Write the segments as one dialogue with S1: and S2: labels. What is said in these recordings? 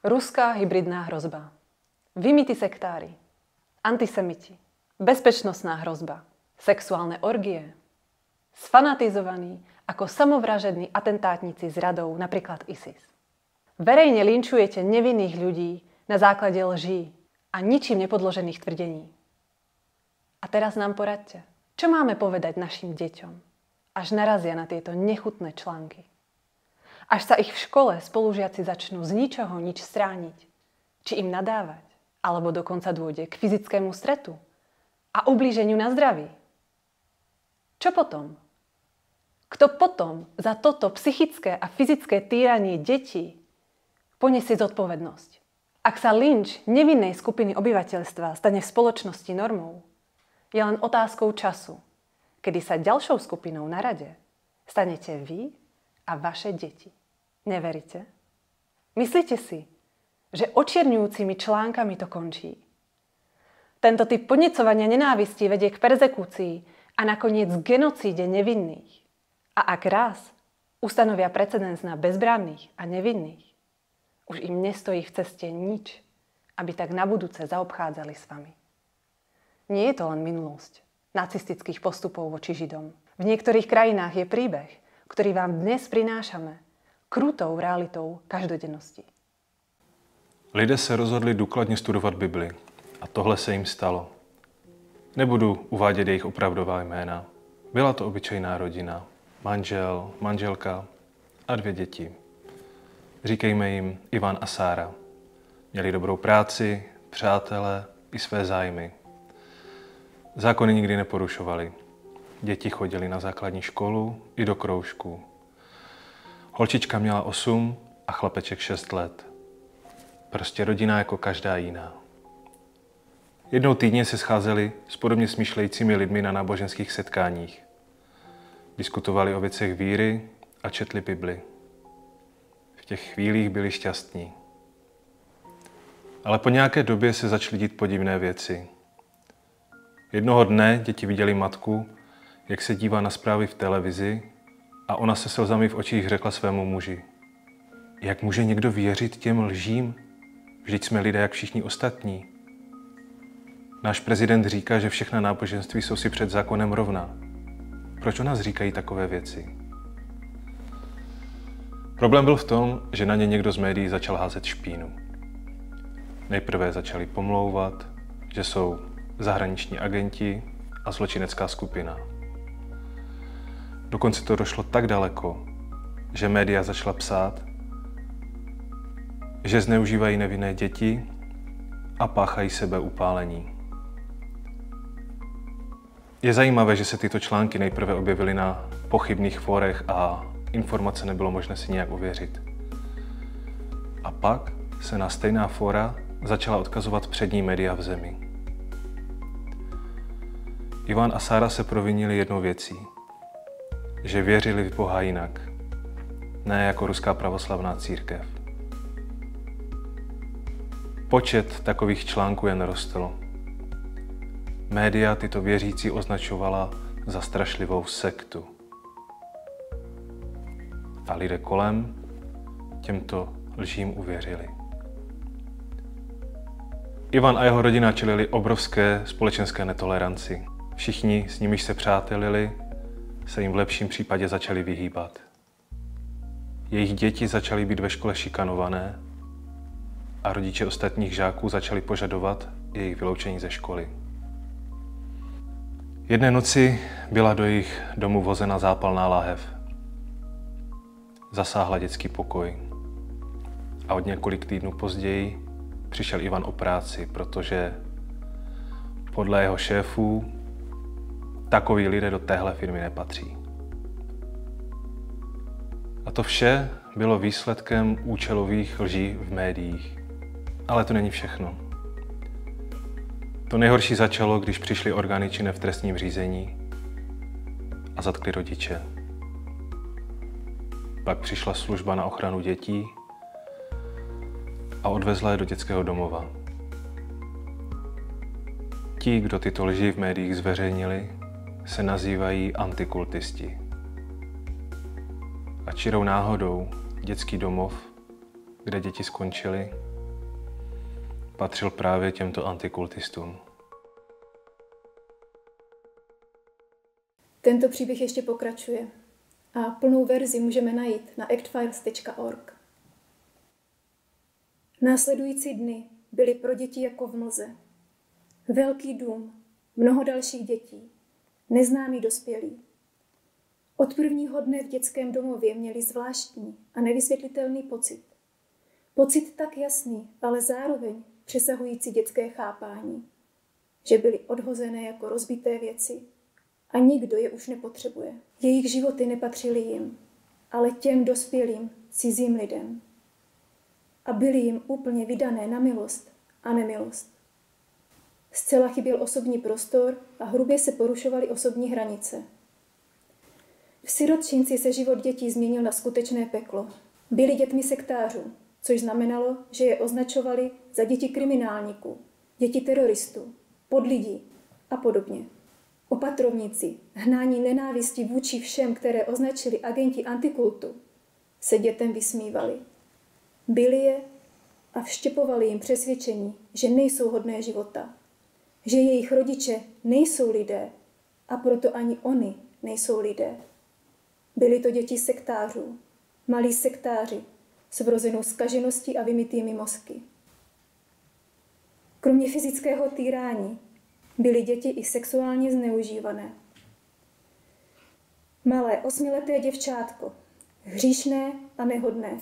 S1: Ruská hybridná hrozba. Vymity sektári. Antisemiti. Bezpečnostná hrozba. Sexuálne orgie. Sfanatizovaní ako samovražední atentátnici z radou, napríklad ISIS. Verejne linčujete nevinných ľudí na základe lží a ničím nepodložených tvrdení. A teraz nám poradte, čo máme povedať našim deťom, až narazia na tieto nechutné články. Až sa ich v škole spolužiaci začnú z ničoho nič strániť. Či im nadávať, alebo dokonca dôjde k fyzickému stretu a ublíženiu na zdraví. Čo potom? Kto potom za toto psychické a fyzické týranie detí poniesie zodpovednosť? Ak sa lynč nevinnej skupiny obyvateľstva stane v spoločnosti normou, je len otázkou času, kedy sa ďalšou skupinou na rade stanete vy a vaše deti. Neveríte? Myslíte si, že očierňujúcimi článkami to končí? Tento typ podnecovania nenávistí vedie k perzekúcii a nakoniec genocíde nevinných. A ak raz ustanovia precedens na bezbranných a nevinných, už im nestojí v ceste nič, aby tak na budúce zaobchádzali s vami. Nie je to len minulosť nacistických postupov voči Židom. V niektorých krajinách je príbeh, ktorý vám dnes prinášame krutou realitou každodennosti.
S2: Lidé se rozhodli důkladně studovat Bibli a tohle se jim stalo. Nebudu uvádět jejich opravdová jména. Byla to obyčejná rodina. Manžel, manželka a dvě děti. Říkejme jim Ivan a Sára. Měli dobrou práci, přátele i své zájmy. Zákony nikdy neporušovali. Děti chodili na základní školu i do kroužku. Holčička měla 8 a chlapeček 6 let. Prostě rodina jako každá jiná. Jednou týdně se scházeli s podobně smýšlejícími lidmi na náboženských setkáních. Diskutovali o věcech víry a četli Bibli. V těch chvílích byli šťastní. Ale po nějaké době se začaly dít podivné věci. Jednoho dne děti viděli matku, jak se dívá na zprávy v televizi a ona se slzami v očích řekla svému muži. Jak může někdo věřit těm lžím? Vždyť jsme lidé jak všichni ostatní. Náš prezident říká, že všechna náboženství jsou si před zákonem rovná. Proč o nás říkají takové věci? Problém byl v tom, že na ně někdo z médií začal házet špínu. Nejprve začali pomlouvat, že jsou zahraniční agenti a zločinecká skupina. Dokonce to došlo tak daleko, že média začala psát, že zneužívají nevinné děti a páchají sebe upálení. Je zajímavé, že se tyto články nejprve objevily na pochybných forech a informace nebylo možné si nějak ověřit. A pak se na stejná fora začala odkazovat přední média v zemi. Ivan a Sára se provinili jednou věcí – že věřili v Boha jinak, ne jako ruská pravoslavná církev. Počet takových článků jen rostl. Média tyto věřící označovala za strašlivou sektu. A lidé kolem těmto lžím uvěřili. Ivan a jeho rodina čelili obrovské společenské netoleranci. Všichni, s nimiž se přátelili, se jim v lepším případě začaly vyhýbat. Jejich děti začaly být ve škole šikanované a rodiče ostatních žáků začali požadovat jejich vyloučení ze školy. Jedné noci byla do jejich domu vozena zápalná láhev. Zasáhla dětský pokoj. A od několik týdnů později přišel Ivan o práci, protože podle jeho šéfů Takoví lidé do téhle firmy nepatří. A to vše bylo výsledkem účelových lží v médiích. Ale to není všechno. To nejhorší začalo, když přišly orgány v trestním řízení a zatkli rodiče. Pak přišla služba na ochranu dětí a odvezla je do dětského domova. Ti, kdo tyto lži v médiích zveřejnili, se nazývají antikultisti. A čirou náhodou dětský domov, kde děti skončily, patřil právě těmto antikultistům.
S3: Tento příběh ještě pokračuje a plnou verzi můžeme najít na actfiles.org. Následující dny byly pro děti jako v mlze. Velký dům, mnoho dalších dětí, neznámí dospělí. Od prvního dne v dětském domově měli zvláštní a nevysvětlitelný pocit. Pocit tak jasný, ale zároveň přesahující dětské chápání, že byly odhozené jako rozbité věci a nikdo je už nepotřebuje. Jejich životy nepatřily jim, ale těm dospělým cizím lidem. A byly jim úplně vydané na milost a nemilost. Zcela chyběl osobní prostor a hrubě se porušovaly osobní hranice. V sirotčinci se život dětí změnil na skutečné peklo. Byli dětmi sektářů, což znamenalo, že je označovali za děti kriminálníků, děti teroristů, podlidí a podobně. Opatrovníci, hnání nenávistí vůči všem, které označili agenti antikultu, se dětem vysmívali. Byli je a vštěpovali jim přesvědčení, že nejsou hodné života, že jejich rodiče nejsou lidé a proto ani oni nejsou lidé. Byli to děti sektářů, malí sektáři s vrozenou skažeností a vymitými mozky. Kromě fyzického týrání byly děti i sexuálně zneužívané. Malé osmileté děvčátko, hříšné a nehodné,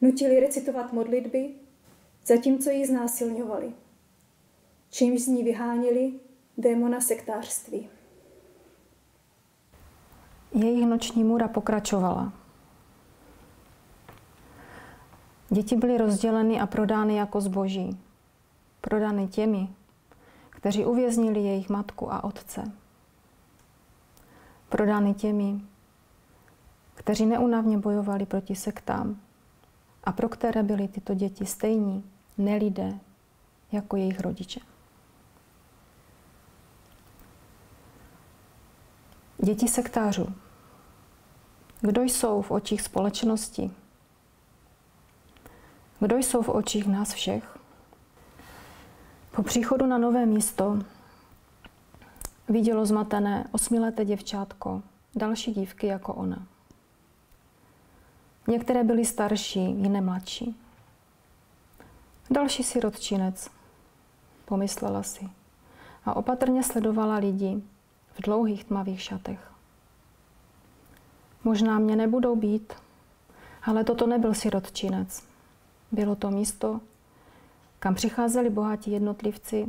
S3: nutili recitovat modlitby, zatímco ji znásilňovali, čímž z ní vyhánili démona sektářství.
S4: Jejich noční můra pokračovala. Děti byly rozděleny a prodány jako zboží. Prodány těmi, kteří uvěznili jejich matku a otce. Prodány těmi, kteří neunavně bojovali proti sektám a pro které byly tyto děti stejní, nelidé, jako jejich rodiče. Děti sektářů. Kdo jsou v očích společnosti? Kdo jsou v očích nás všech? Po příchodu na nové místo vidělo zmatené osmileté děvčátko, další dívky jako ona. Některé byly starší, jiné mladší. Další sirotčinec, pomyslela si. A opatrně sledovala lidi v dlouhých tmavých šatech. Možná mě nebudou být, ale toto nebyl sirotčinec. Bylo to místo, kam přicházeli bohatí jednotlivci,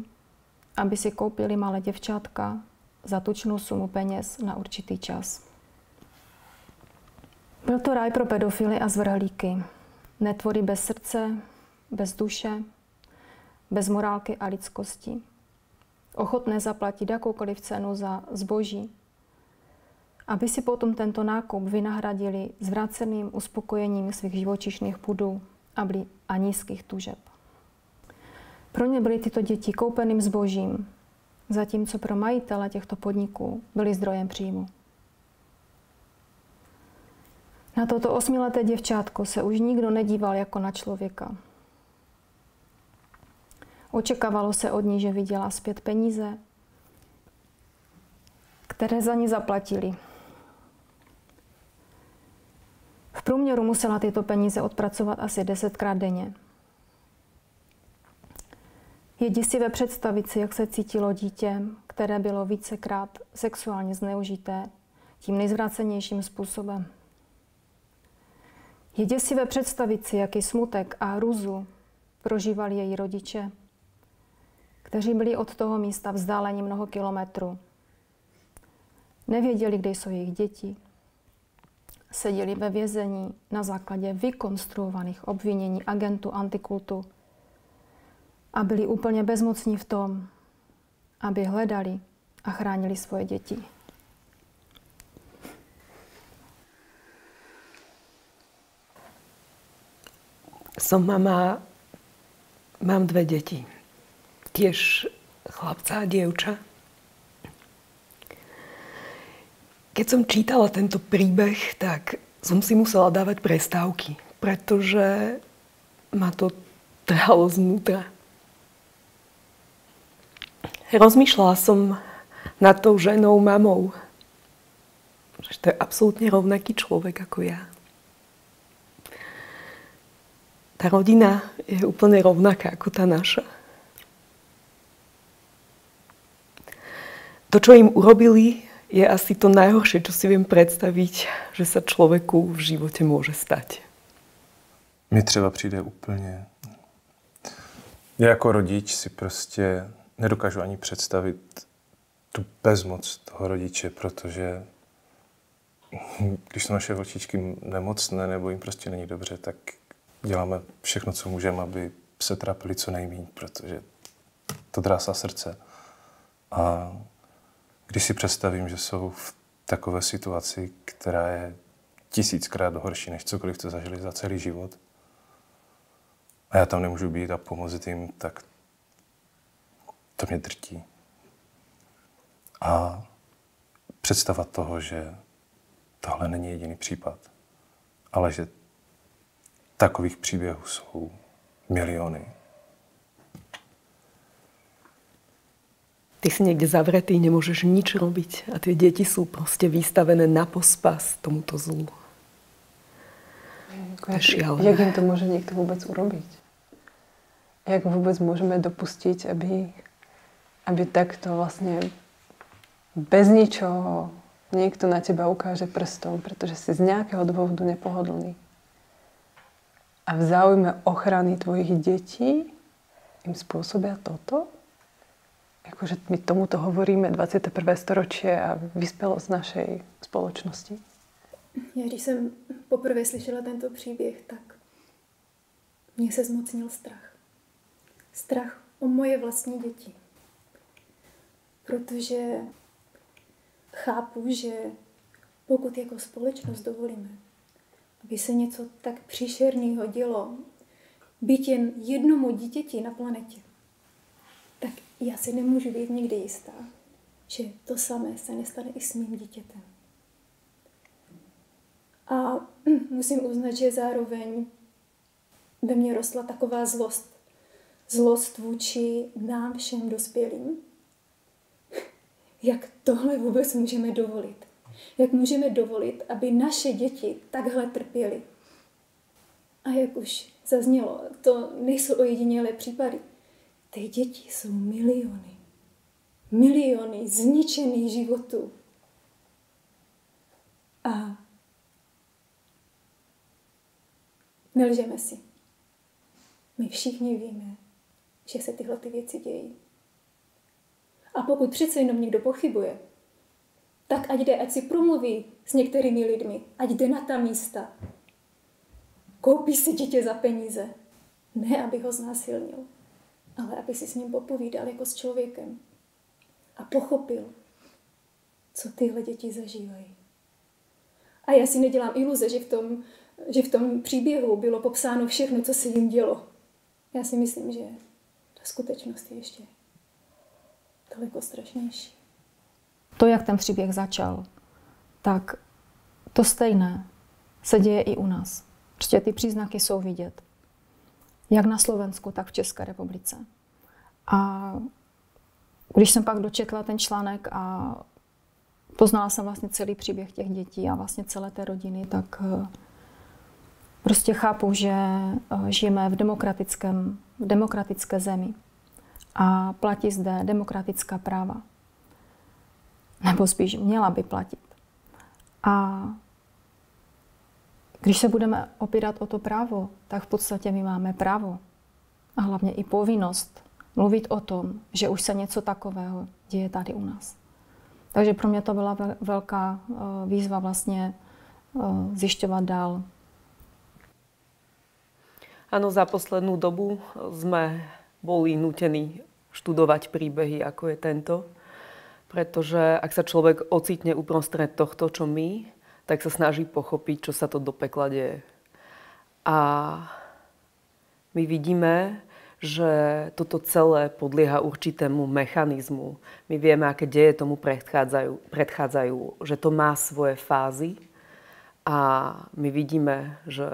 S4: aby si koupili malé děvčátka za tučnou sumu peněz na určitý čas. Byl to ráj pro pedofily a zvrhlíky. Netvory bez srdce, bez duše, bez morálky a lidskosti. Ochotné zaplatit jakoukoliv cenu za zboží, aby si potom tento nákup vynahradili zvraceným uspokojením svých živočišných pudů a nízkých tužeb. Pro ně byly tyto děti koupeným zbožím, zatímco pro majitele těchto podniků byly zdrojem příjmu. Na toto osmileté děvčátko se už nikdo nedíval jako na člověka. Očekávalo se od ní, že viděla zpět peníze, které za ní zaplatili. V průměru musela tyto peníze odpracovat asi desetkrát denně. Je děsivé představit si, jak se cítilo dítě, které bylo vícekrát sexuálně zneužité tím nejzvrácenějším způsobem. Je děsivé představit si, jaký smutek a hruzu prožívali její rodiče, kteří byli od toho místa vzdáleni mnoho kilometrů. Nevěděli, kde jsou jejich děti. Seděli ve vězení na základě vykonstruovaných obvinění agentů antikultu a byli úplně bezmocní v tom, aby hledali a chránili svoje děti.
S5: Som mama, mám dve deti. Tiež chlapca a dievča. Keď som čítala tento príbeh, tak som si musela dávať prestávky, pretože ma to trhalo znútra rozmýšľala som nad tou ženou, mamou, že to je absolútne rovnaký človek ako ja. Tá rodina je úplne rovnaká ako tá naša. To, čo im urobili, je asi to najhoršie, čo si viem predstaviť, že sa človeku v živote môže stať.
S2: Mi třeba přijde úplně... Já jako rodič si prostě nedokážu ani představit tu bezmoc toho rodiče, protože když jsou naše vlčičky nemocné nebo jim prostě není dobře, tak děláme všechno, co můžeme, aby se trápili co nejméně, protože to drásá srdce. A když si představím, že jsou v takové situaci, která je tisíckrát horší než cokoliv, co zažili za celý život, a já tam nemůžu být a pomoct jim, tak to mě drtí. A představa toho, že tohle není jediný případ, ale že takových příběhů jsou miliony.
S5: Ty si někde zavretý, nemůžeš nič robiť a ty děti jsou prostě vystavené na pospas tomuto zlu.
S1: Jak, jak jim to může někdo vůbec urobit? Jak vůbec můžeme dopustit, aby, aby takto vlastně bez ničoho někdo na teba ukáže prstom, protože jsi z nějakého důvodu nepohodlný. A v záujme ochrany tvojich dětí im spôsobia toto? Jakože my tomuto hovoríme 21. storočie a vyspělost našej společnosti.
S3: Já když jsem poprvé slyšela tento příběh, tak mě se zmocnil strach. Strach o moje vlastní děti. Protože chápu, že pokud jako společnost dovolíme, aby se něco tak příšerného dělo, být jen jednomu dítěti na planetě, já si nemůžu být nikdy jistá, že to samé se nestane i s mým dítětem. A musím uznat, že zároveň ve mně rostla taková zlost. Zlost vůči nám všem dospělým. Jak tohle vůbec můžeme dovolit? Jak můžeme dovolit, aby naše děti takhle trpěly? A jak už zaznělo, to nejsou ojedinělé případy. Ty děti jsou miliony. Miliony zničených životů. A nelžeme si. My všichni víme, že se tyhle ty věci dějí. A pokud přece jenom někdo pochybuje, tak ať jde, ať si promluví s některými lidmi, ať jde na ta místa. Koupí si dítě za peníze. Ne, aby ho znásilnil, ale aby si s ním popovídal jako s člověkem. A pochopil, co tyhle děti zažívají. A já si nedělám iluze, že v tom, že v tom příběhu bylo popsáno všechno, co se jim dělo. Já si myslím, že ta skutečnost je ještě daleko strašnější.
S4: To, jak ten příběh začal, tak to stejné se děje i u nás. Prostě ty příznaky jsou vidět. Jak na Slovensku, tak v České republice. A když jsem pak dočetla ten článek a poznala jsem vlastně celý příběh těch dětí a vlastně celé té rodiny, tak eh, prostě chápu, že eh, žijeme v demokratickém, v demokratické zemi a platí zde demokratická práva. Nebo spíš měla by platit. A když se budeme opírat o to právo, tak v podstatě my máme právo a hlavně i povinnost mluvit o tom, že už se něco takového děje tady u nás. Takže pro mě to byla velká eh, výzva vlastně eh, zjišťovat dál.
S5: Ano, za poslednú dobu sme boli nutení študovať príbehy, ako je tento. Pretože ak sa človek ocitne uprostred tohto, čo my, tak sa snaží pochopiť, čo sa to do pekla deje. A my vidíme, že toto celé podlieha určitému mechanizmu. My vieme, aké deje tomu predchádzajú, predchádzajú, že to má svoje fázy a my vidíme, že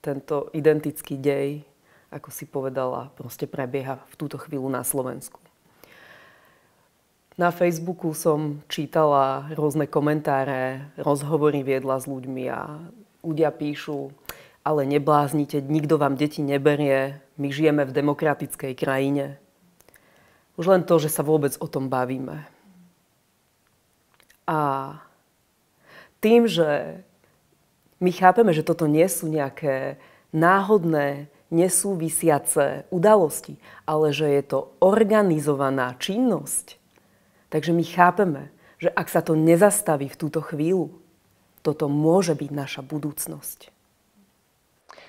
S5: tento identický dej, ako si povedala, proste prebieha v túto chvíľu na Slovensku. Na Facebooku som čítala rôzne komentáre, rozhovory viedla s ľuďmi a ľudia píšu, ale nebláznite, nikto vám deti neberie, my žijeme v demokratickej krajine. Už len to, že sa vôbec o tom bavíme. A tým, že my chápeme, že toto nie sú nejaké náhodné, nesúvisiace udalosti, ale že je to organizovaná činnosť, takže my chápeme, že ak sa to nezastaví v túto chvíľu, toto môže byť naša budúcnosť.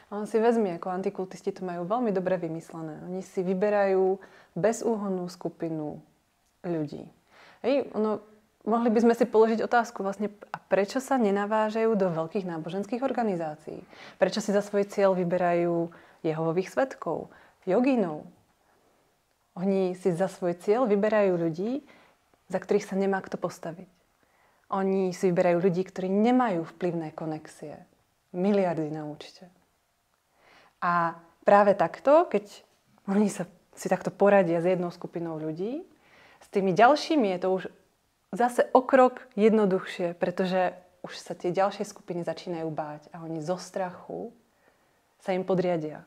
S1: On si vezmi, ako antikultisti to majú veľmi dobre vymyslené. Oni si vyberajú bezúhonnú skupinu ľudí. Hej, ono, mohli by sme si položiť otázku vlastne, a prečo sa nenavážajú do veľkých náboženských organizácií? Prečo si za svoj cieľ vyberajú Jehovových svetkov, jogínov? Oni si za svoj cieľ vyberajú ľudí, za ktorých sa nemá kto postaviť. Oni si vyberajú ľudí, ktorí nemajú vplyvné konexie. Miliardy na účte. A práve takto, keď oni sa si takto poradia s jednou skupinou ľudí, s tými ďalšími je to už zase o krok jednoduchšie, pretože už sa tie ďalšie skupiny začínajú báť a oni zo strachu sa im podriadia.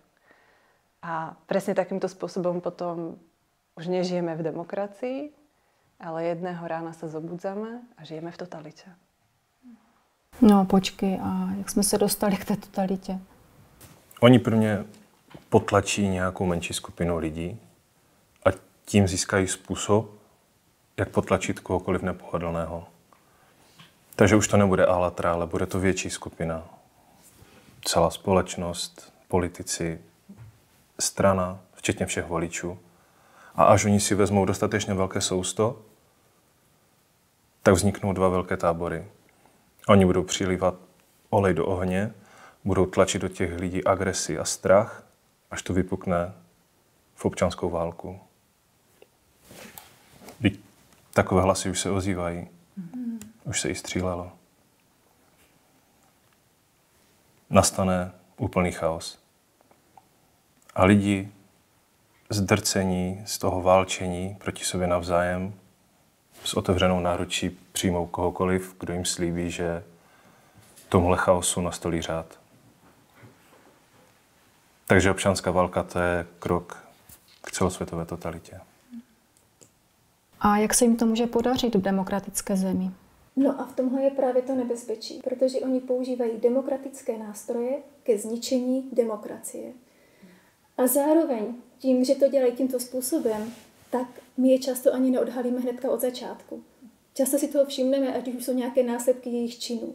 S1: A presne takýmto spôsobom potom už nežijeme v demokracii, ale jedného rána sa zobudzame a žijeme v totalite.
S4: No počkej, a jak jsme se dostali k té totalitě?
S2: Oni prvně potlačí nějakou menší skupinu lidí a tím získají způsob, jak potlačit kohokoliv nepohodlného. Takže už to nebude alatra, ale bude to větší skupina. Celá společnost, politici, strana, včetně všech voličů. A až oni si vezmou dostatečně velké sousto, tak vzniknou dva velké tábory. Oni budou přilívat olej do ohně, budou tlačit do těch lidí agresi a strach, až to vypukne v občanskou válku. Byť takové hlasy už se ozývají. Mm-hmm. Už se i střílelo. Nastane úplný chaos. A lidi zdrcení z toho válčení proti sobě navzájem s otevřenou náručí přijmou kohokoliv, kdo jim slíbí, že tomuhle chaosu nastolí řád. Takže občanská válka to je krok k celosvětové totalitě.
S4: A jak se jim to může podařit v demokratické zemi?
S3: No a v tomhle je právě to nebezpečí, protože oni používají demokratické nástroje ke zničení demokracie. A zároveň tím, že to dělají tímto způsobem, tak my je často ani neodhalíme hnedka od začátku. Často si toho všimneme, až když už jsou nějaké následky jejich činů.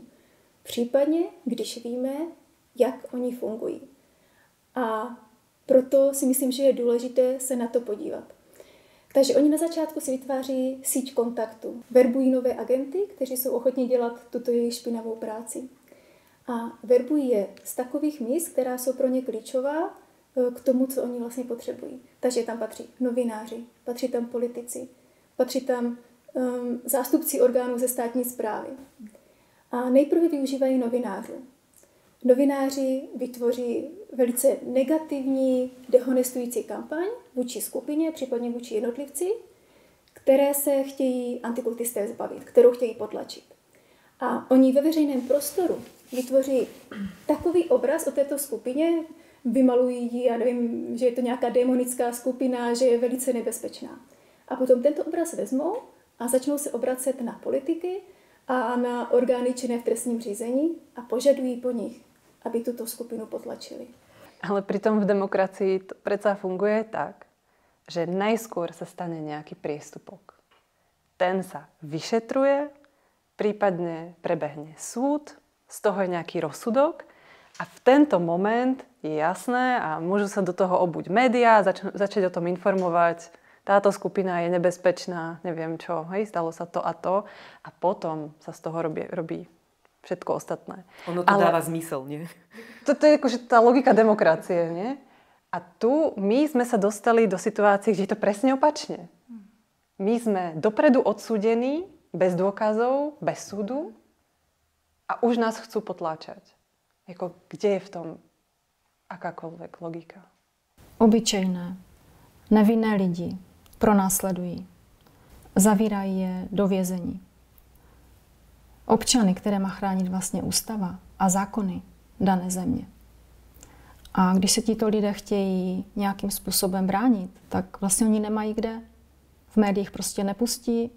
S3: Případně, když víme, jak oni fungují. A proto si myslím, že je důležité se na to podívat. Takže oni na začátku si vytváří síť kontaktu. Verbují nové agenty, kteří jsou ochotni dělat tuto jejich špinavou práci. A verbují je z takových míst, která jsou pro ně klíčová k tomu, co oni vlastně potřebují. Takže tam patří novináři, patří tam politici, patří tam um, zástupci orgánů ze státní zprávy. A nejprve využívají novinářů. Novináři vytvoří velice negativní, dehonestující kampaň vůči skupině, případně vůči jednotlivci, které se chtějí antikultisté zbavit, kterou chtějí potlačit. A oni ve veřejném prostoru vytvoří takový obraz o této skupině, vymalují ji, já nevím, že je to nějaká demonická skupina, že je velice nebezpečná. A potom tento obraz vezmou a začnou se obracet na politiky a na orgány činné v trestním řízení a požadují po nich, aby tuto skupinu potlačili.
S1: Ale pritom v demokracii to predsa funguje tak, že najskôr sa stane nejaký priestupok. Ten sa vyšetruje, prípadne prebehne súd, z toho je nejaký rozsudok a v tento moment je jasné a môžu sa do toho obuť médiá, zač- začať o tom informovať, táto skupina je nebezpečná, neviem čo, hej, stalo sa to a to a potom sa z toho robí, robí všetko ostatné.
S5: Ono to Ale dáva zmysel, nie?
S1: To, to je akože tá logika demokracie, nie? A tu my sme sa dostali do situácií, kde je to presne opačne. My sme dopredu odsúdení, bez dôkazov, bez súdu a už nás chcú potláčať. Jako, kde je v tom akákoľvek logika?
S4: Obyčejné, nevinné lidi pronásledují. zavírají je do vězení. Občany, které má chránit vlastně ústava a zákony dané země. A když se tito lidé chtějí nějakým způsobem bránit, tak vlastně oni nemají kde. V médiích prostě nepustí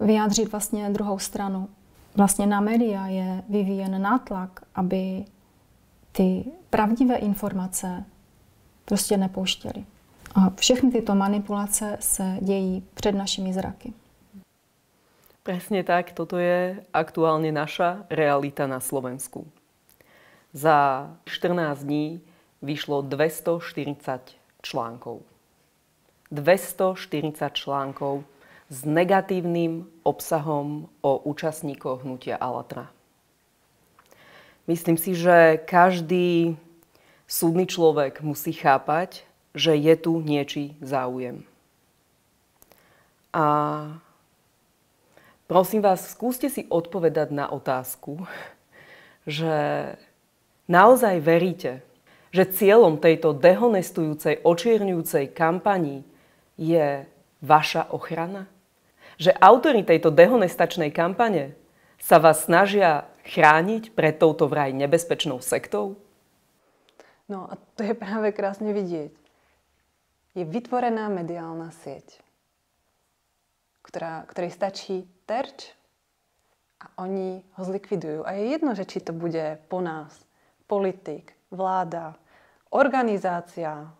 S4: vyjádřit vlastně druhou stranu. Vlastně na média je vyvíjen nátlak, aby ty pravdivé informace prostě nepouštěli. A všechny tyto manipulace se dějí před našimi zraky.
S5: Presne tak, toto je aktuálne naša realita na Slovensku. Za 14 dní vyšlo 240 článkov. 240 článkov s negatívnym obsahom o účastníkoch hnutia Alatra. Myslím si, že každý súdny človek musí chápať, že je tu niečí záujem. A prosím vás, skúste si odpovedať na otázku, že naozaj veríte, že cieľom tejto dehonestujúcej, očierňujúcej kampani je vaša ochrana? Že autory tejto dehonestačnej kampane sa vás snažia chrániť pred touto vraj nebezpečnou sektou?
S1: No a to je práve krásne vidieť. Je vytvorená mediálna sieť, ktorá, ktorej stačí terč a oni ho zlikvidujú. A je jedno, že či to bude po nás politik, vláda, organizácia,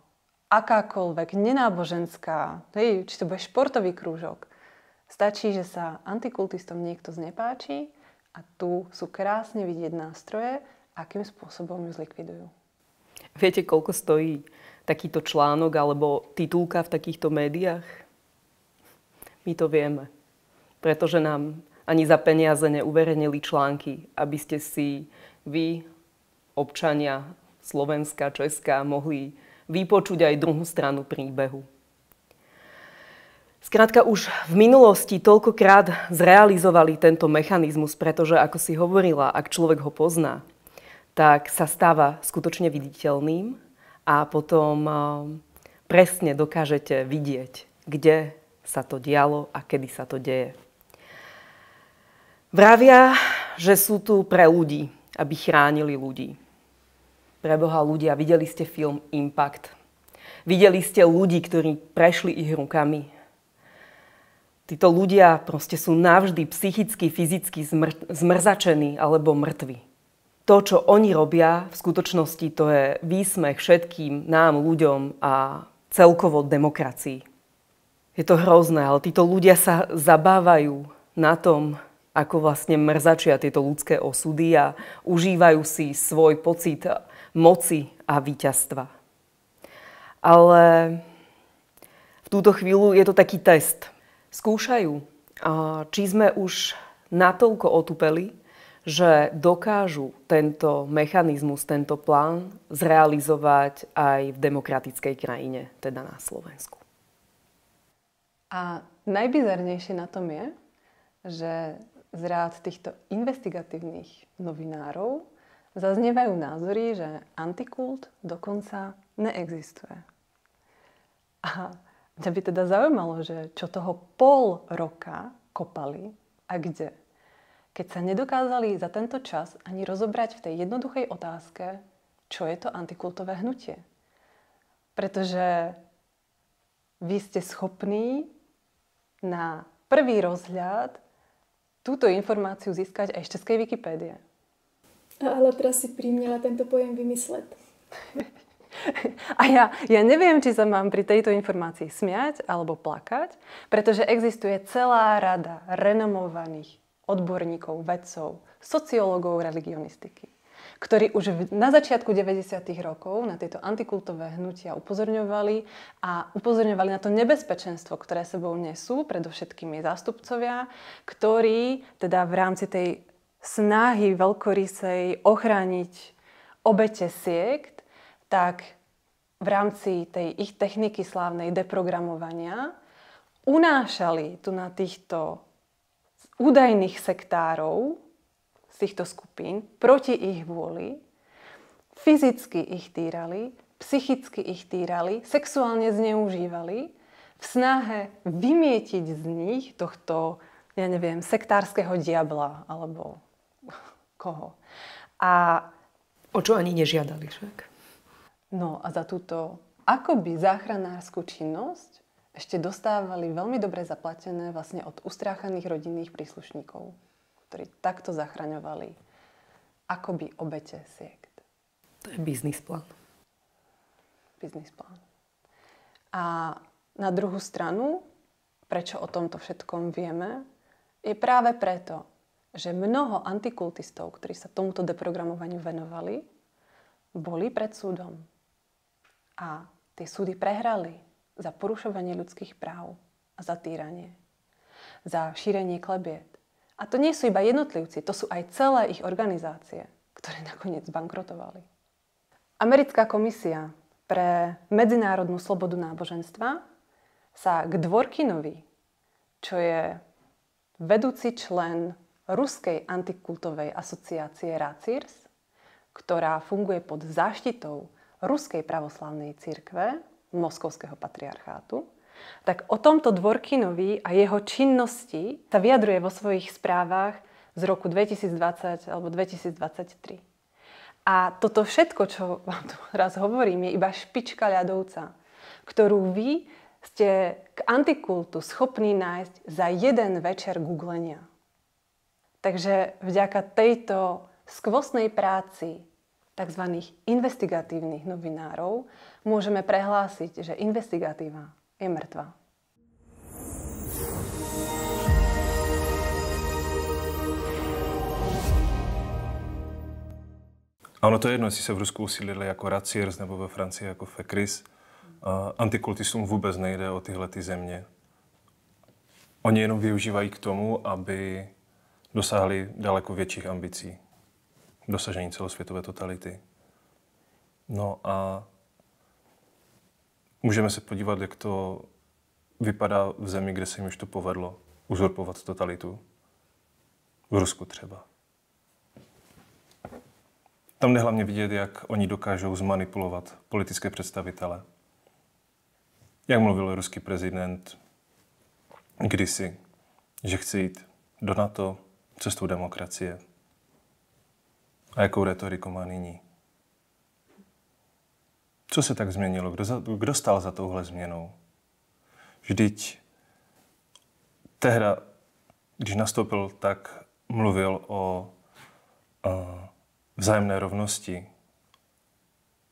S1: akákoľvek, nenáboženská, hej, či to bude športový krúžok. Stačí, že sa antikultistom niekto znepáči a tu sú krásne vidieť nástroje, akým spôsobom ju zlikvidujú.
S5: Viete, koľko stojí takýto článok alebo titulka v takýchto médiách? My to vieme. Pretože nám ani za peniaze neuverejnili články, aby ste si vy, občania Slovenska, Česka, mohli vypočuť aj druhú stranu príbehu. Skrátka už v minulosti toľkokrát zrealizovali tento mechanizmus, pretože ako si hovorila, ak človek ho pozná, tak sa stáva skutočne viditeľným a potom eh, presne dokážete vidieť, kde sa to dialo a kedy sa to deje. Vravia, že sú tu pre ľudí, aby chránili ľudí. Pre Boha ľudia, videli ste film Impact. Videli ste ľudí, ktorí prešli ich rukami, Títo ľudia proste sú navždy psychicky, fyzicky zmr- zmrzačení alebo mŕtvi. To, čo oni robia, v skutočnosti to je výsmech všetkým nám, ľuďom a celkovo demokracii. Je to hrozné, ale títo ľudia sa zabávajú na tom, ako vlastne mrzačia tieto ľudské osudy a užívajú si svoj pocit moci a víťazstva. Ale v túto chvíľu je to taký test – skúšajú, či sme už natoľko otupeli, že dokážu tento mechanizmus, tento plán zrealizovať aj v demokratickej krajine, teda na Slovensku.
S1: A najbizarnejšie na tom je, že z rád týchto investigatívnych novinárov zaznievajú názory, že antikult dokonca neexistuje. A Mňa by teda zaujímalo, že čo toho pol roka kopali a kde. Keď sa nedokázali za tento čas ani rozobrať v tej jednoduchej otázke, čo je to antikultové hnutie. Pretože vy ste schopní na prvý rozhľad túto informáciu získať aj z českej Wikipédie.
S3: A Alatra si prímnila tento pojem vymyslet.
S1: A ja, ja neviem, či sa mám pri tejto informácii smiať alebo plakať, pretože existuje celá rada renomovaných odborníkov, vedcov, sociológov religionistiky, ktorí už na začiatku 90. rokov na tieto antikultové hnutia upozorňovali a upozorňovali na to nebezpečenstvo, ktoré sebou nesú, predovšetkým zástupcovia, ktorí teda v rámci tej snahy veľkorysej ochrániť obete siekt tak v rámci tej ich techniky slávnej deprogramovania unášali tu na týchto údajných sektárov z týchto skupín proti ich vôli, fyzicky ich týrali, psychicky ich týrali, sexuálne zneužívali, v snahe vymietiť z nich tohto, ja neviem, sektárskeho diabla alebo koho. A
S5: O čo ani nežiadali však.
S1: No a za túto akoby záchranárskú činnosť ešte dostávali veľmi dobre zaplatené vlastne od ustráchaných rodinných príslušníkov, ktorí takto zachraňovali akoby obete siekt.
S5: To je biznis plán.
S1: Biznis plán. A na druhú stranu, prečo o tomto všetkom vieme, je práve preto, že mnoho antikultistov, ktorí sa tomuto deprogramovaniu venovali, boli pred súdom. A tie súdy prehrali za porušovanie ľudských práv a za týranie. Za šírenie klebiet. A to nie sú iba jednotlivci, to sú aj celé ich organizácie, ktoré nakoniec bankrotovali. Americká komisia pre medzinárodnú slobodu náboženstva sa k Dvorkinovi, čo je vedúci člen ruskej antikultovej asociácie RACIRS, ktorá funguje pod záštitou Ruskej pravoslavnej církve, Moskovského patriarchátu, tak o tomto Dvorkinovi a jeho činnosti sa vyjadruje vo svojich správach z roku 2020 alebo 2023. A toto všetko, čo vám tu raz hovorím, je iba špička ľadovca, ktorú vy ste k antikultu schopní nájsť za jeden večer googlenia. Takže vďaka tejto skvostnej práci tzv. investigatívnych novinárov môžeme prehlásiť, že investigatíva je mŕtva.
S2: A ono to je jedno, jestli se v Rusku usílili jako Raciers nebo ve Francii jako Fekris. Antikultistům vůbec nejde o tyhle ty země. Oni jenom využívají k tomu, aby dosáhli daleko větších ambicí. Dosažení celosvětové totality. No a můžeme se podívat, jak to vypadá v zemi, kde se jim už to povedlo uzurpovat totalitu. V Rusku třeba. Tam jde hlavně vidět, jak oni dokážou zmanipulovat politické představitele. Jak mluvil ruský prezident kdysi, že chce jít do NATO, cestou demokracie. A jakou retoriku má nyní? Co se tak změnilo? Kdo, za, kdo stál za touhle změnou? Vždyť tehda, když nastoupil, tak mluvil o uh, vzájemné rovnosti,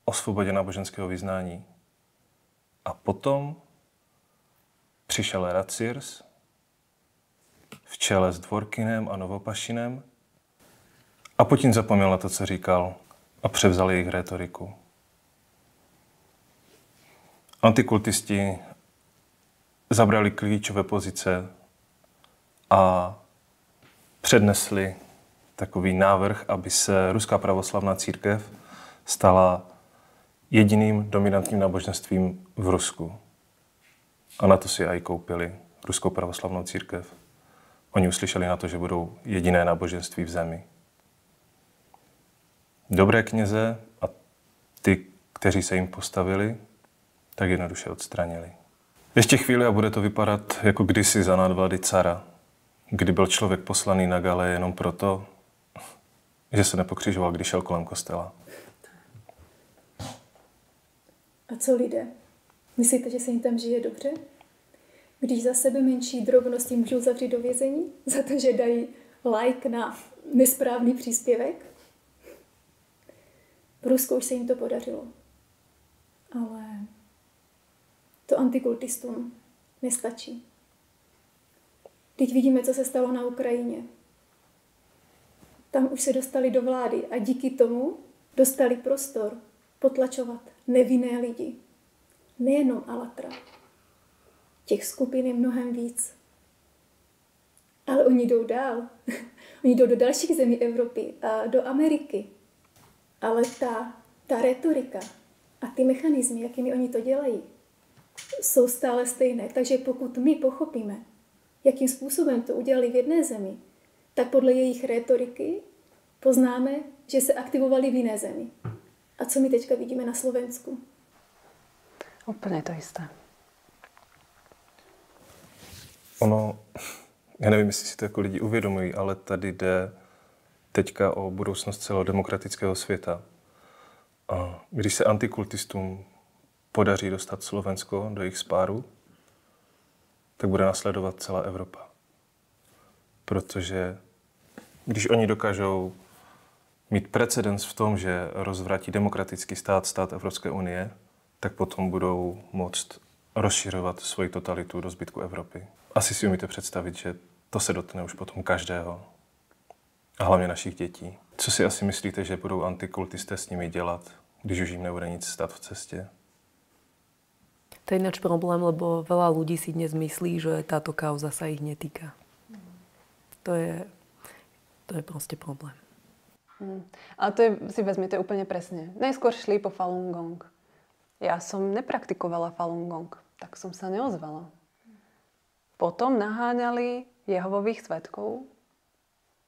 S2: o svobodě náboženského vyznání. A potom přišel Racirs v čele s Dvorkinem a Novopašinem a Putin zapomněl na to, co říkal a převzal jejich retoriku. Antikultisti zabrali klíčové pozice a přednesli takový návrh, aby se Ruská pravoslavná církev stala jediným dominantním náboženstvím v Rusku. A na to si aj koupili Ruskou pravoslavnou církev. Oni uslyšeli na to, že budou jediné náboženství v zemi. Dobré kněze a ty, kteří se jim postavili, tak jednoduše odstranili. Ještě chvíli a bude to vypadat jako kdysi za nadvlády cara, kdy byl člověk poslaný na gale jenom proto, že se nepokřižoval, když šel kolem kostela.
S3: A co lidé? Myslíte, že se jim tam žije dobře? Když za sebe menší drobnosti můžou zavřít do vězení? Za to, že dají like na nesprávný příspěvek? Rusku už se jim to podařilo. Ale to antikultistům nestačí. Teď vidíme, co se stalo na Ukrajině. Tam už se dostali do vlády a díky tomu dostali prostor potlačovat nevinné lidi. Nejenom Alatra. Těch skupin je mnohem víc. Ale oni jdou dál. oni jdou do dalších zemí Evropy a do Ameriky. Ale ta, ta retorika a ty mechanismy, jakými oni to dělají, jsou stále stejné. Takže pokud my pochopíme, jakým způsobem to udělali v jedné zemi, tak podle jejich retoriky poznáme, že se aktivovali v jiné zemi. A co my teďka vidíme na Slovensku?
S1: Úplně to jisté.
S2: Ono, já nevím, jestli si to jako lidi uvědomují, ale tady jde teďka o budoucnost celého demokratického světa. A když se antikultistům podaří dostat Slovensko do jejich spáru, tak bude nasledovat celá Evropa. Protože když oni dokážou mít precedens v tom, že rozvratí demokratický stát, stát Evropské unie, tak potom budou moct rozšiřovat svoji totalitu do zbytku Evropy. Asi si umíte představit, že to se dotkne už potom každého. A hlavně našich dětí. Co si asi myslíte, že budou antikultisté s nimi dělat, když už jim nebude nic stát v cestě?
S5: To je ináč problém, lebo veľa ľudí si dnes myslí, že táto kauza sa ich netýka. To je, to je proste problém.
S1: Hmm. Ale to je, si vezmite úplne presne. Najskôr šli po Falun Gong. Ja som nepraktikovala Falun Gong, tak som sa neozvala. Potom naháňali Jehovových svetkov.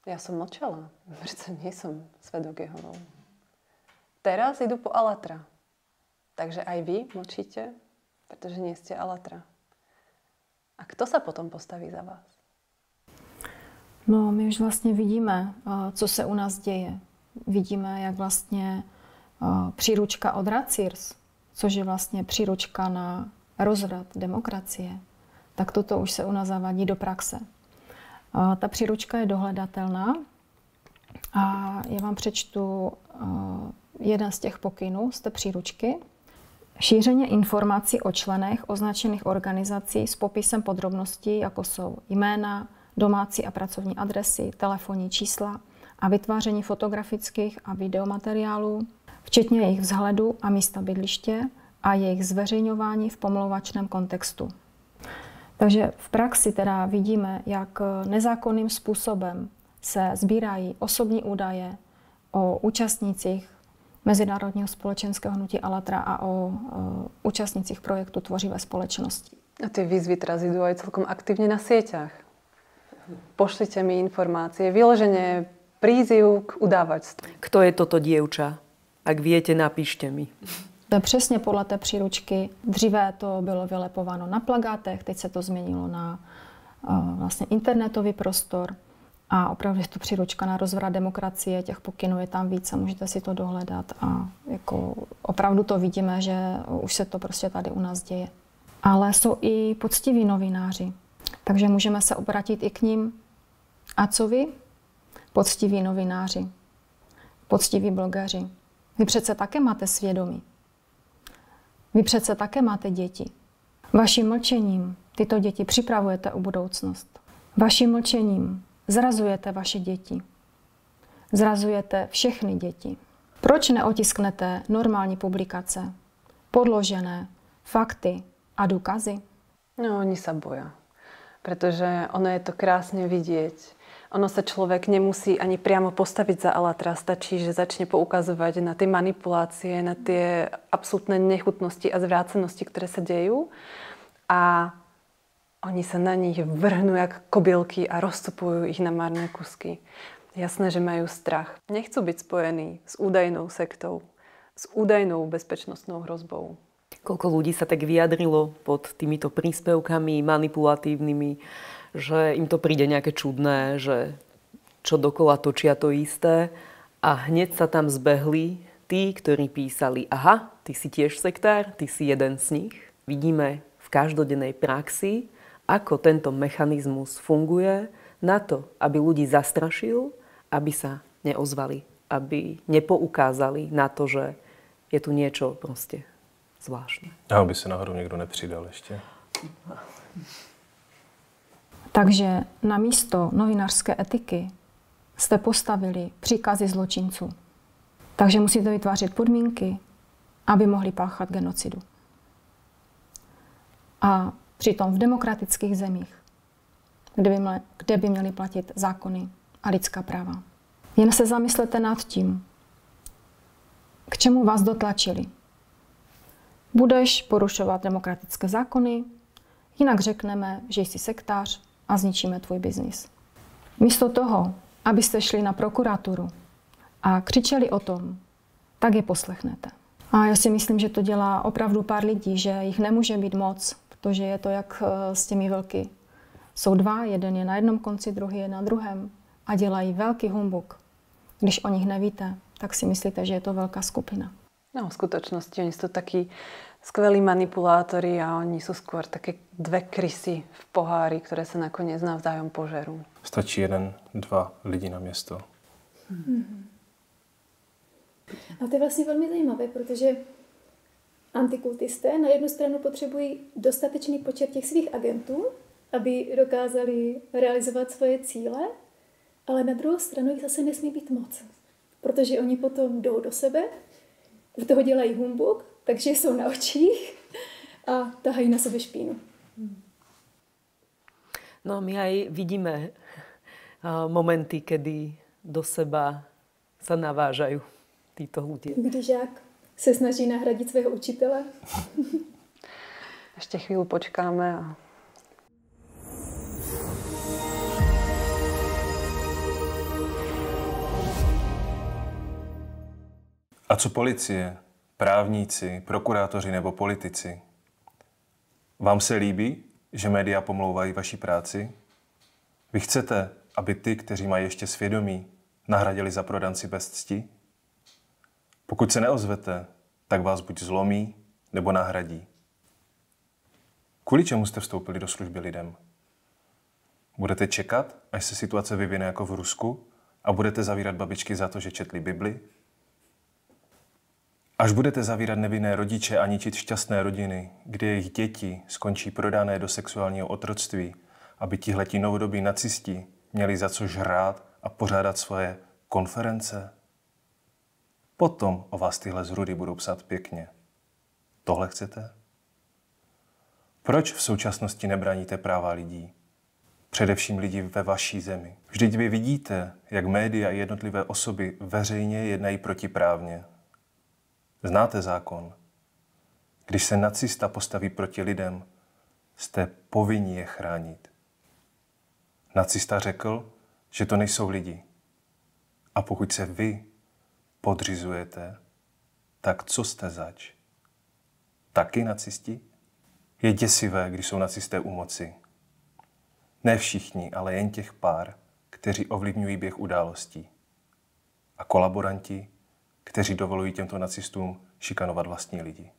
S1: Ja som mlčala. Prečo nie som svedok Jehovov. Teraz idú po Alatra. Takže aj vy mlčíte, pretože nie ste Alatra. A kto sa potom postaví za vás?
S4: No, my už vlastně vidíme, eh, co se u nás děje. Vidíme, jak vlastně eh, příručka od Racirs, což je vlastně příručka na rozvrat demokracie, tak toto už se u nás zavádí do praxe. Eh, ta příručka je dohledatelná a já vám přečtu jeden z těch pokynů z té příručky. Šířeně informací o členech označených organizací s popisem podrobností, jako jsou jména, domácí a pracovní adresy, telefonní čísla a vytváření fotografických a videomateriálů, včetně jejich vzhledu a místa bydliště a jejich zveřejňování v pomlouvačném kontextu. Takže v praxi teda vidíme, jak nezákonným způsobem se sbírají osobní údaje o účastnících Mezinárodního společenského hnutí Alatra a o uh, účastnících projektu Tvořivé společnosti.
S1: A ty výzvy teraz idú aj celkom aktivně na sieťach. Pošlite mi informácie, vyloženě príziv k udávačstvu.
S5: Kto je toto dievča? Ak viete, napíšte mi.
S4: Je přesně podle té příručky. Dříve to bylo vylepováno na plagátech, teď se to změnilo na uh, vlastně internetový prostor. A opravdu je to příručka na rozvrat demokracie, těch pokynů je tam více, můžete si to dohledat. A jako opravdu to vidíme, že už se to prostě tady u nás děje. Ale jsou i poctiví novináři, takže můžeme se obratit i k ním. A co vy? Poctiví novináři, poctiví blogeři. Vy přece také máte svědomí. Vy přece také máte děti. Vaším mlčením tyto děti připravujete o budoucnost. Vaším mlčením zrazujete vaše děti. Zrazujete všechny děti. Proč neotisknete normální publikace, podložené fakty a důkazy?
S1: No, oni sa boja. Pretože ono je to krásne vidieť. Ono sa človek nemusí ani priamo postaviť za Alatra. Stačí, že začne poukazovať na tie manipulácie, na tie absolútne nechutnosti a zvrácenosti, ktoré sa dejú. A oni sa na nich vrhnú jak kobylky a rozcupujú ich na marné kusky. Jasné, že majú strach. Nechcú byť spojení s údajnou sektou, s údajnou bezpečnostnou hrozbou.
S5: Koľko ľudí sa tak vyjadrilo pod týmito príspevkami manipulatívnymi, že im to príde nejaké čudné, že čo dokola točia to isté a hneď sa tam zbehli tí, ktorí písali, aha, ty si tiež sektár, ty si jeden z nich. Vidíme v každodennej praxi, ako tento mechanizmus funguje na to, aby ľudí zastrašil, aby sa neozvali, aby nepoukázali na to, že je tu niečo prostě zvláštne.
S2: A aby se náhodou někdo nepřidal ještě.
S4: Takže na místo novinářské etiky jste postavili příkazy zločinců. Takže musíte vytvářet podmínky, aby mohli páchat genocidu. A Přitom v demokratických zemích, kde by, měly, kde by měly platit zákony a lidská práva. Jen se zamyslete nad tím, k čemu vás dotlačili. Budeš porušovat demokratické zákony, jinak řekneme, že jsi sektář a zničíme tvůj biznis. Místo toho, abyste šli na prokuraturu a křičeli o tom, tak je poslechnete. A já si myslím, že to dělá opravdu pár lidí, že jich nemůže být moc, protože je to jak eh, s těmi vlky. Jsou dva, jeden je na jednom konci, druhý je na druhém a dělají velký humbuk. Když o nich nevíte, tak si myslíte, že je to velká skupina.
S1: No, v skutočnosti oni sú takí skvelí manipulátori a oni sú skôr také dve krysy v pohári, ktoré sa nakoniec navzájom požerú.
S2: Stačí jeden, dva lidi na město.
S3: Mm-hmm. A to je vlastně velmi zajímavé, protože antikultisté na jednu stranu potřebují dostatečný počet těch svých agentů, aby dokázali realizovat svoje cíle, ale na druhou stranu jich zase nesmí být moc, protože oni potom jdou do sebe, u toho dělají humbuk, takže jsou na očích a tahají na sebe špínu.
S5: No my aj vidíme momenty, kedy do seba sa navážajú títo ľudia.
S3: Kdy žák se snaží nahradit svého učitele.
S1: Ještě chvíli počkáme a
S2: A co policie, právníci, prokurátoři nebo politici? Vám se líbí, že média pomlouvají vaší práci? Vy chcete, aby ty, kteří mají ještě svědomí, nahradili za prodanci bez cti? Pokud se neozvete, tak vás buď zlomí, nebo nahradí. Kvůli čemu jste vstoupili do služby lidem? Budete čekat, až se situace vyvine jako v Rusku a budete zavírat babičky za to, že četli Bibli? Až budete zavírat nevinné rodiče a ničit šťastné rodiny, kde jejich děti skončí prodané do sexuálního otroctví, aby tihleti novodobí nacisti měli za co žrát a pořádat svoje konference? Potom o vás tyhle zrudy budou psát pěkně. Tohle chcete? Proč v současnosti nebraníte práva lidí? Především lidí ve vaší zemi. Vždyť vy vidíte, jak média a jednotlivé osoby veřejně jednají protiprávně. Znáte zákon. Když se nacista postaví proti lidem, jste povinni je chránit. Nacista řekl, že to nejsou lidi. A pokud se vy podřizujete, tak co jste zač? Taky nacisti? Je děsivé, když jsou nacisté u moci. Ne všichni, ale jen těch pár, kteří ovlivňují běh událostí. A kolaboranti, kteří dovolují těmto nacistům šikanovat vlastní lidi.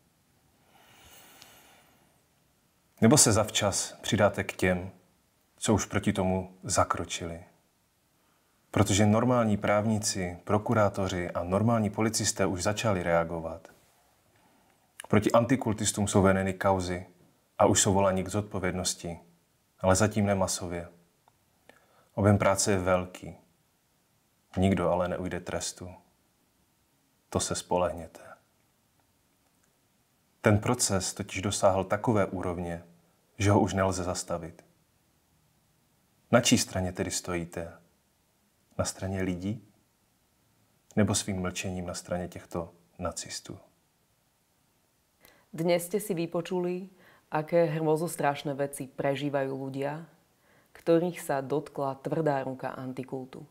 S2: Nebo se zavčas přidáte k těm, co už proti tomu zakročili. Protože normální právníci, prokurátoři a normální policisté už začali reagovat. Proti antikultistům jsou veneny kauzy a už jsou voláni k zodpovědnosti, ale zatím nemasově. Objem práce je velký. Nikdo ale neujde trestu. To se spolehněte. Ten proces totiž dosáhl takové úrovně, že ho už nelze zastavit. Na čí straně tedy stojíte? Na straně lidí? Nebo svým mlčením na straně těchto nacistů?
S5: Dnes ste si vypočuli, aké hrozostrašné veci prežívajú ľudia, ktorých sa dotkla tvrdá ruka antikultu.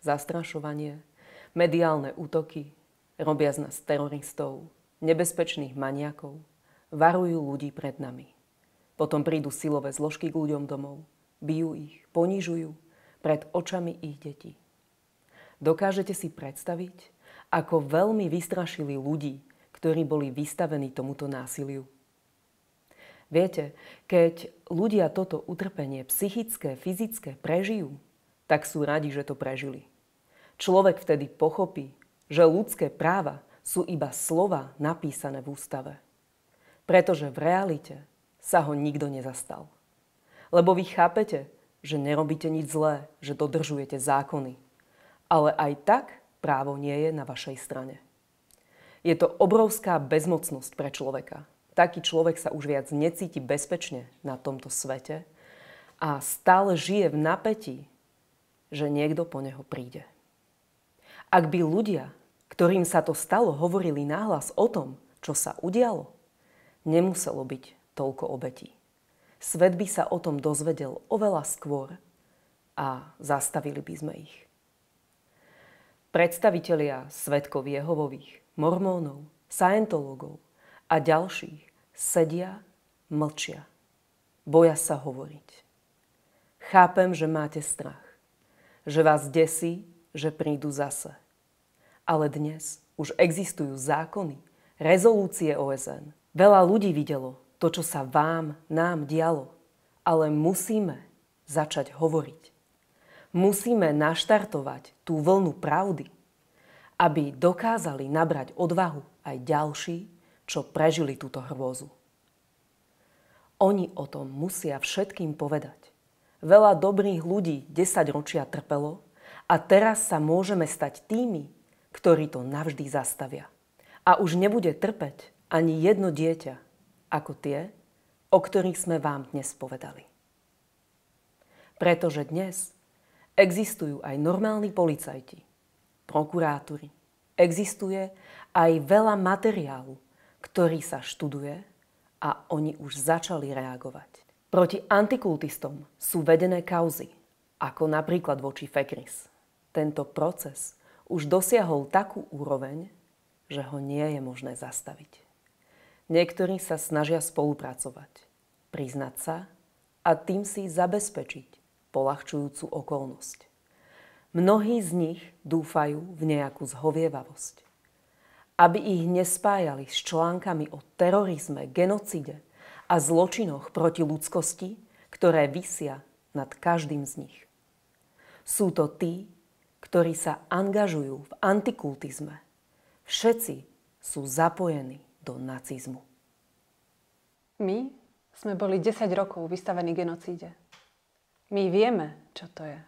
S5: Zastrašovanie, mediálne útoky, robia z nás teroristov, nebezpečných maniakov, varujú ľudí pred nami. Potom prídu silové zložky k ľuďom domov, bijú ich, ponižujú pred očami ich detí. Dokážete si predstaviť, ako veľmi vystrašili ľudí, ktorí boli vystavení tomuto násiliu. Viete, keď ľudia toto utrpenie psychické, fyzické prežijú, tak sú radi, že to prežili. Človek vtedy pochopí, že ľudské práva sú iba slova napísané v ústave. Pretože v realite sa ho nikto nezastal. Lebo vy chápete, že nerobíte nič zlé, že dodržujete zákony. Ale aj tak právo nie je na vašej strane. Je to obrovská bezmocnosť pre človeka. Taký človek sa už viac necíti bezpečne na tomto svete a stále žije v napätí, že niekto po neho príde. Ak by ľudia, ktorým sa to stalo, hovorili náhlas o tom, čo sa udialo, nemuselo byť toľko obetí. Svet by sa o tom dozvedel oveľa skôr a zastavili by sme ich. Predstavitelia svetkov Jehovových mormónov, scientologov a ďalších sedia, mlčia. Boja sa hovoriť. Chápem, že máte strach. Že vás desí, že prídu zase. Ale dnes už existujú zákony, rezolúcie OSN. Veľa ľudí videlo to, čo sa vám, nám dialo. Ale musíme začať hovoriť. Musíme naštartovať tú vlnu pravdy, aby dokázali nabrať odvahu aj ďalší, čo prežili túto hrôzu. Oni o tom musia všetkým povedať. Veľa dobrých ľudí 10 ročia trpelo a teraz sa môžeme stať tými, ktorí to navždy zastavia. A už nebude trpeť ani jedno dieťa, ako tie, o ktorých sme vám dnes povedali. Pretože dnes existujú aj normálni policajti, prokurátori, existuje aj veľa materiálu, ktorý sa študuje a oni už začali reagovať. Proti antikultistom sú vedené kauzy, ako napríklad voči Fekris. Tento proces už dosiahol takú úroveň, že ho nie je možné zastaviť. Niektorí sa snažia spolupracovať, priznať sa a tým si zabezpečiť polahčujúcu okolnosť. Mnohí z nich dúfajú v nejakú zhovievavosť. Aby ich nespájali s článkami o terorizme, genocide a zločinoch proti ľudskosti, ktoré vysia nad každým z nich. Sú to tí, ktorí sa angažujú v antikultizme. Všetci sú zapojení do nacizmu.
S1: My sme boli 10 rokov vystavení genocíde. My vieme, čo to je.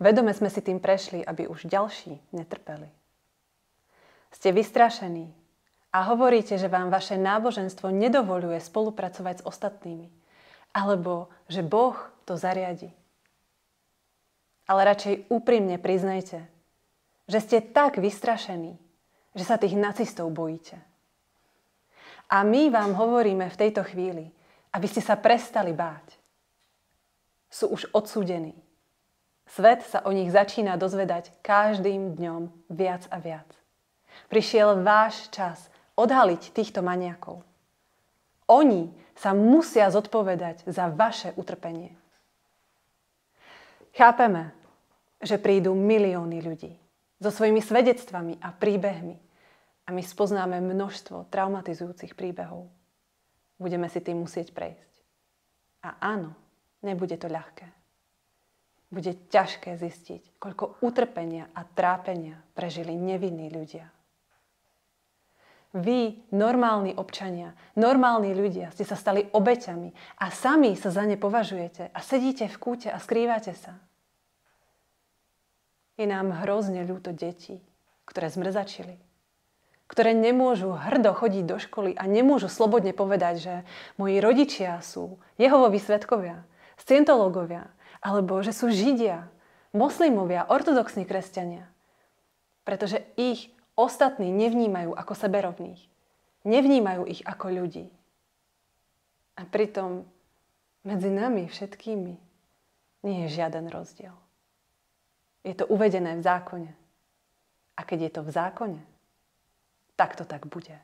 S1: Vedome sme si tým prešli, aby už ďalší netrpeli. Ste vystrašení, a hovoríte, že vám vaše náboženstvo nedovoluje spolupracovať s ostatnými, alebo že Boh to zariadi. Ale radšej úprimne priznajte, že ste tak vystrašení, že sa tých nacistov bojíte. A my vám hovoríme v tejto chvíli, aby ste sa prestali báť. Sú už odsúdení. Svet sa o nich začína dozvedať každým dňom viac a viac. Prišiel váš čas odhaliť týchto maniakov. Oni sa musia zodpovedať za vaše utrpenie. Chápeme, že prídu milióny ľudí so svojimi svedectvami a príbehmi a my spoznáme množstvo traumatizujúcich príbehov. Budeme si tým musieť prejsť. A áno, nebude to ľahké. Bude ťažké zistiť, koľko utrpenia a trápenia prežili nevinní ľudia. Vy, normálni občania, normálni ľudia, ste sa stali obeťami a sami sa za ne považujete a sedíte v kúte a skrývate sa. Je nám hrozne ľúto detí, ktoré zmrzačili, ktoré nemôžu hrdo chodiť do školy a nemôžu slobodne povedať, že moji rodičia sú Jehovovi svetkovia, scientológovia, alebo že sú Židia, moslimovia, ortodoxní kresťania. Pretože ich ostatní nevnímajú ako seberovných. Nevnímajú ich ako ľudí. A pritom medzi nami všetkými nie je žiaden rozdiel. Je to uvedené v zákone. A keď je to v zákone, tak to tak bude.